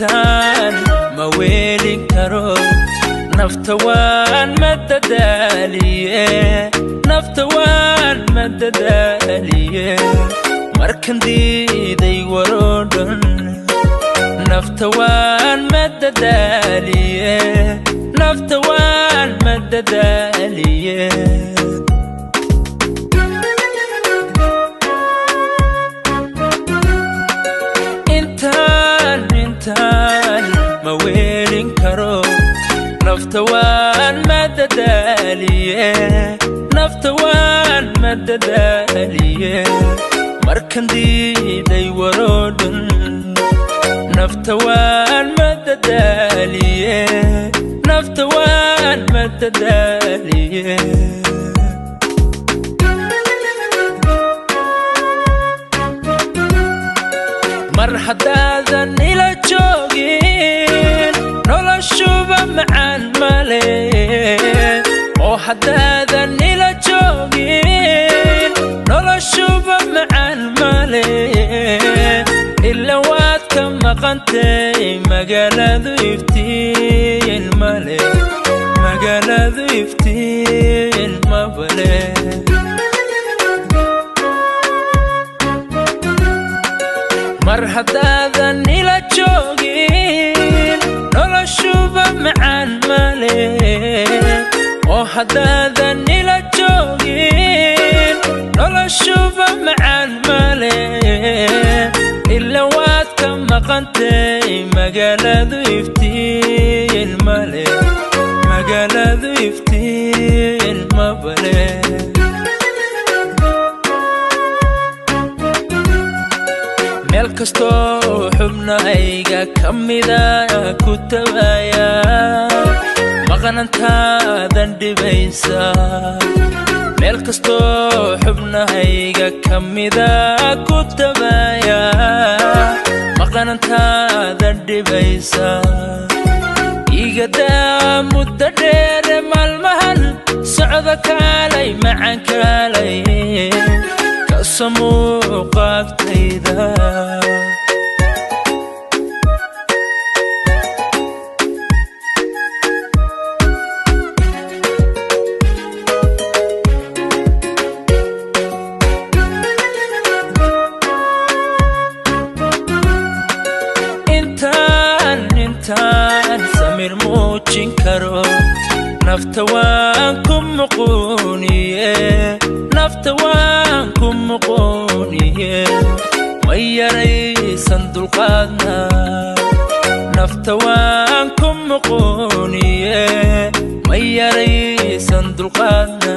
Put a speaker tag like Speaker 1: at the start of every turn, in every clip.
Speaker 1: intaan ma weelin karo. Nafta waan madadaaliye markan diiday waroo dhan nafta waan madadaaliye nafta waan madadaaliye ma weelin karo. Nafta waan madadaaliye nafta waan madadaaliye markan diiday waroo dhan nafta waan madadaaliye nafta waan madadaaliye mar haddaadan ila joogin noloshuba macaan male oo haddaadan ila joogin. Noloshuba macaan male ila waad ka maqantay magaaladu iftiin male magaaladu iftiin mabale mar haddaadan haddaadan ila joogin noloshuba macaan male ila waad ka maqantay magaaladu iftiin male magaaladu iftiin mabale meel kastoo xubnahayga ka mida ku tabaya maqnantaadan dhibaysa meel kastoo xubnahayga ka mida ku tabaya maqnantaadan dhibaysa igadaa muddo dheere maalmahan socda kaalay macan kaalay muuqaagtayda muujin karo. Nafta waan ku muquuniye nafta waan ku muquuniye ma yaraysan dulqaadna. Nafta waan ku muquuniye ma yaraysan dulqaadna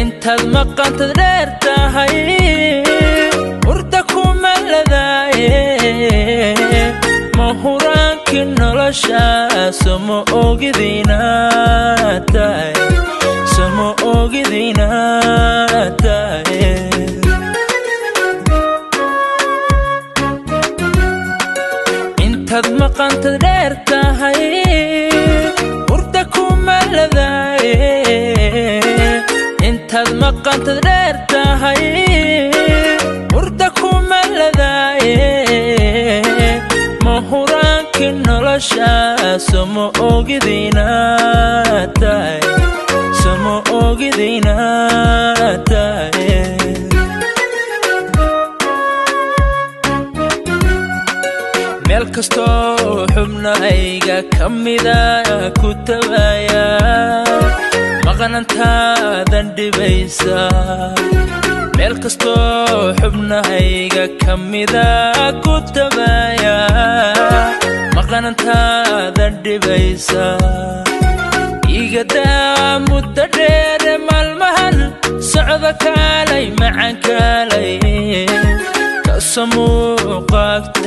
Speaker 1: intaad maqantad dheer tahay. Hurda kuma ladaaye ma huraankii nolosha somo ogidina tahay huraankii nolosha somo ogidina tahay. Meel kastoo xubnahayga ka mida ku tabaya maqnantaadan dhibaysa. Meel kastoo xubnahayga ka mida ku tabaya qanantaada dhibaysa igadaa muddo dheere maalmahan socda kaalay macan kaalay ka soo muuqaagtayda